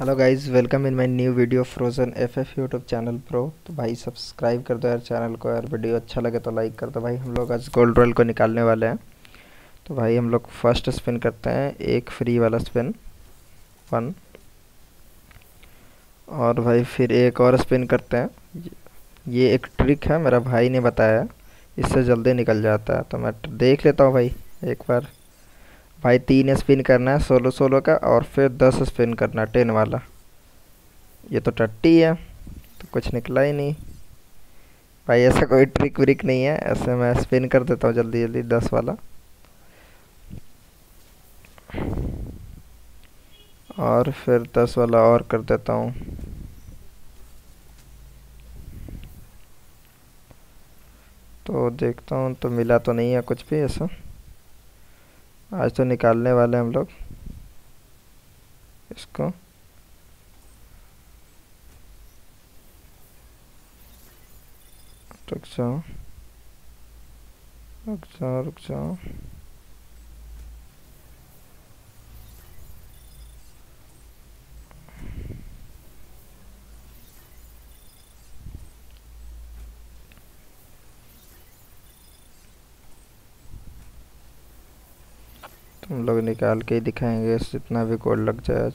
Hello guys welcome in my new video Frozen F F YouTube channel pro तो भाई subscribe कर दो यार चैनल को यार वीडियो अच्छा लगे तो लाइक कर दो भाई। हम लोग आज गोल्ड रॉयल को निकालने वाले हैं। तो भाई, हम लोग फ़र्स्ट स्पिन करते हैं, एक फ्री वाला स्पिन वन और भाई, फिर एक और स्पिन करते हैं। ये एक ट्रिक है, मेरा भाई ने बताया इससे जल्दी निकल जाता है। तो मैं देख लेता हूँ भाई, एक बार। भाई तीन स्पिन करना है, सोलो सोलो का और फिर दस स्पिन करना है टेन वाला। ये तो टट्टी है तो कुछ निकला ही नहीं। भाई ऐसा कोई ट्रिक व्रिक नहीं है, ऐसे मैं स्पिन कर देता हूँ जल्दी जल्दी दस वाला। और फिर दस वाला और कर देता हूँ। तो देखता हूँ तो मिला तो नहीं है कुछ भी ऐसा। आज तो निकालने वाले हम लोग। इसको। रुक जाओ। रुक जाओ रुक जाओ। हम लोग निकाल के ही दिखाएँगे, जितना भी कोड लग जाए आज।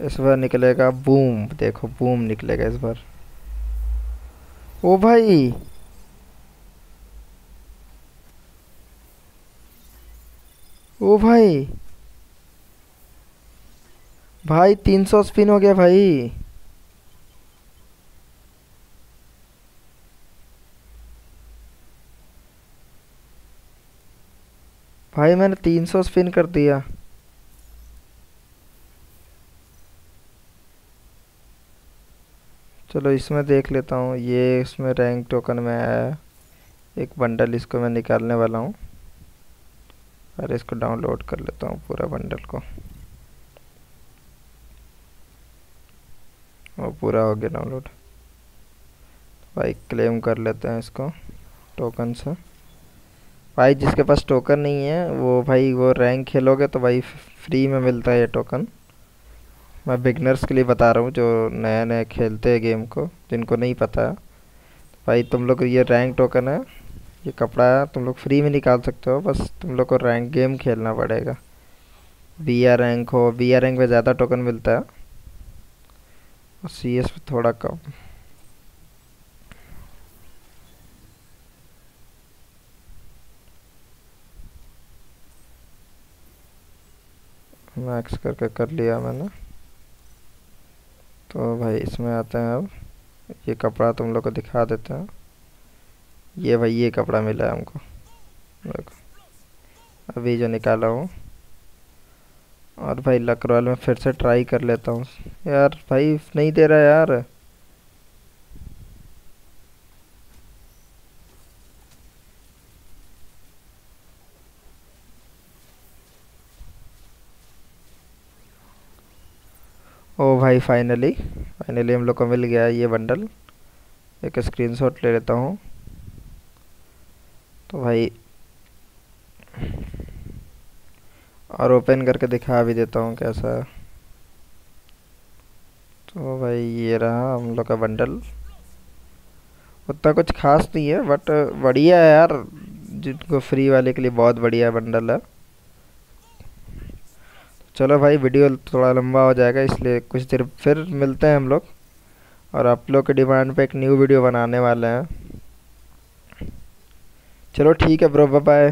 इस बार निकलेगा बूम, देखो बूम निकलेगा इस बार। ओ भाई! ओ भाई! भाई, तीन सौ स्पिन हो गया भाई। भाई, मैंने तीन सौ स्पिन कर दिया। चलो, इसमें देख लेता हूँ। ये इसमें रैंक टोकन में आया एक बंडल इसको मैं निकालने वाला हूँ। और इसको डाउनलोड कर लेता हूँ पूरा बंडल को। वो पूरा हो गया डाउनलोड भाई क्लेम कर लेते हैं इसको टोकन से। भाई, जिसके पास टोकन नहीं है, वो भाई, वो रैंक खेलोगे तो भाई फ्री में मिलता है ये टोकन मैं बिगनर्स के लिए बता रहा हूँ, जो नया नया खेलते हैं गेम को, जिनको नहीं पता। भाई, तुम लोग, ये रैंक टोकन है, ये कपड़ा है, तुम लोग फ्री में निकाल सकते हो, बस तुम लोग को रैंक गेम खेलना पड़ेगा। बी आर रैंक हो बी आर रैंक में ज़्यादा टोकन मिलता है। और सी एस थोड़ा कम। मैक्स करके कर लिया मैंने। तो भाई इसमें आते हैं अब। ये कपड़ा तुम लोग को दिखा देते हैं। ये भाई, ये कपड़ा मिला है हमको। देखो। अभी जो निकाला हूँ। और भाई लकरवाल में फिर से ट्राई कर लेता हूँ। यार भाई नहीं दे रहा यार। ओ भाई फाइनली फाइनली हम लोग को मिल गया ये बंडल एक स्क्रीनशॉट ले लेता हूँ। तो भाई, और ओपन करके दिखा भी देता हूँ कैसा। तो भाई, ये रहा हम लोग का बंडल उतना कुछ खास नहीं है बट बढ़िया है यार। जिनको फ्री वाले के लिए बहुत बढ़िया बंडल है। चलो भाई वीडियो थोड़ा लंबा हो जाएगा, इसलिए कुछ देर फिर मिलते हैं हम लोग। और आप लोग के डिमांड पे एक न्यू वीडियो बनाने वाले हैं। चलो ठीक है ब्रो बाय